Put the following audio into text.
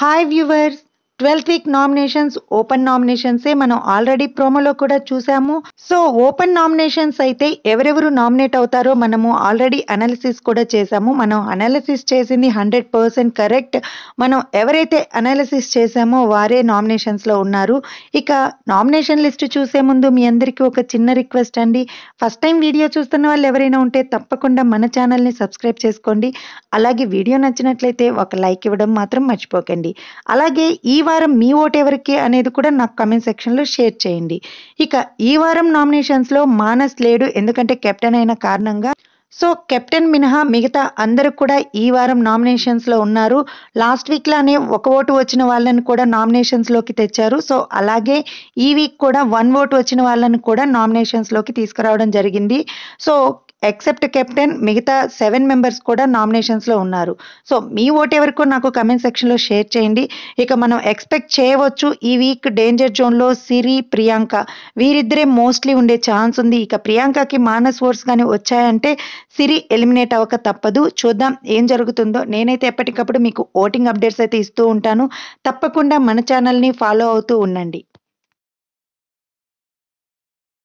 Hi viewers, twelfth week nominations open నామినేషన్సే మనం already ప్రోమోలో కూడా చూసాము. సో ఓపెన్ నామినేషన్స్ అయితే ఎవరెవరు నామినేట్ అవుతారో మనము ఆల్రెడీ అనాలిసిస్ కూడా చేసాము. మనం అనాలిసిస్ చేసింది హండ్రెడ్ పర్సెంట్ కరెక్ట్. మనం ఎవరైతే అనాలిసిస్ చేసామో వారే నామినేషన్స్లో ఉన్నారు. ఇక నామినేషన్ లిస్ట్ చూసే ముందు మీ అందరికీ ఒక చిన్న రిక్వెస్ట్ అండి. ఫస్ట్ టైం వీడియో చూస్తున్న వాళ్ళు ఎవరైనా ఉంటే తప్పకుండా మన ఛానల్ని సబ్స్క్రైబ్ చేసుకోండి. అలాగే వీడియో నచ్చినట్లయితే ఒక లైక్ ఇవ్వడం మాత్రం మర్చిపోకండి. అలాగే ఈ వారం మీ ఓటు ఎవరికి అనేది కూడా నాకు కమెంట్ సెక్షన్లో షేర్ చేయండి. ఇక ఈ వారం నామినేషన్స్లో మానస్ లేడు ఎందుకంటే కెప్టెన్ అయిన కారణంగా. సో కెప్టెన్ మినహా మిగతా అందరూ కూడా ఈ వారం నామినేషన్స్లో ఉన్నారు. లాస్ట్ వీక్లానే ఒక ఓటు వచ్చిన వాళ్ళని కూడా నామినేషన్స్లోకి తెచ్చారు. సో అలాగే ఈ వీక్ కూడా వన్ ఓటు వచ్చిన వాళ్ళని కూడా నామినేషన్స్లోకి తీసుకురావడం జరిగింది. సో ఎక్సెప్ట్ కెప్టెన్ మిగతా సెవెన్ మెంబర్స్ కూడా నామినేషన్స్లో ఉన్నారు. సో మీ ఓటు ఎవరికో నాకు కమెంట్ సెక్షన్లో షేర్ చేయండి. ఇక మనం ఎక్స్పెక్ట్ చేయవచ్చు ఈ వీక్ డేంజర్ జోన్లో సిరి ప్రియాంక. వీరిద్దరే మోస్ట్లీ ఉండే ఛాన్స్ ఉంది. ఇక ప్రియాంకకి మానస్ ఓట్స్ కానీ వచ్చాయంటే సిరి ఎలిమినేట్ అవ్వక తప్పదు. చూద్దాం ఏం జరుగుతుందో. నేనైతే ఎప్పటికప్పుడు మీకు ఓటింగ్ అప్డేట్స్ అయితే ఇస్తూ ఉంటాను. తప్పకుండా మన ఛానల్ని ఫాలో అవుతూ ఉండండి.